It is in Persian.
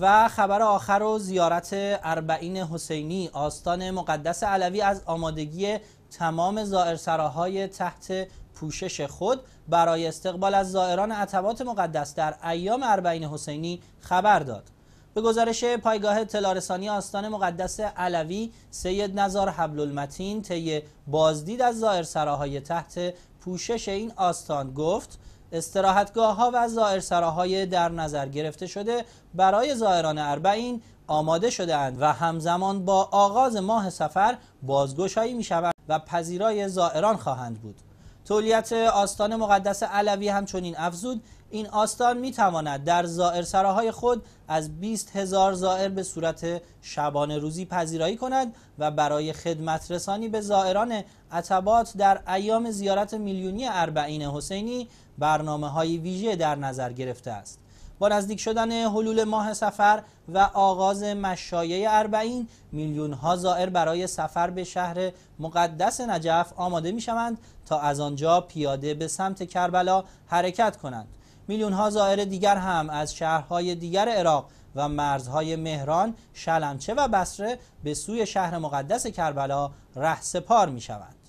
و خبر آخر و زیارت اربعین حسینی آستان مقدس علوی از آمادگی تمام زائرسراهای تحت پوشش خود برای استقبال از زائران عتبات مقدس در ایام اربعین حسینی خبر داد. به گزارش پایگاه اطلاع آستان مقدس علوی سید نزار حبل المتین طی بازدید از زائرسراهای تحت پوشش این آستان گفت استراحتگاه ها و زائرسراهای در نظر گرفته شده برای زائران اربعین آماده شده اند و همزمان با آغاز ماه سفر بازگشایی می شود و پذیرای زائران خواهند بود. تولیت آستان مقدس علوی همچنین افزود. این آستان می تواند در زائر سراهای خود از 20 هزار زائر به صورت شبانه روزی پذیرایی کند و برای خدمت رسانی به زائران عتبات در ایام زیارت میلیونی اربعین حسینی برنامه های ویژه در نظر گرفته است. با نزدیک شدن حلول ماه سفر و آغاز مشایع اربعین میلیون ها زائر برای سفر به شهر مقدس نجف آماده می شوند تا از آنجا پیاده به سمت کربلا حرکت کنند میلیون ها زائر دیگر هم از شهرهای دیگر عراق و مرزهای مهران، شلمچه و بصره به سوی شهر مقدس کربلا ره سپار می شوند.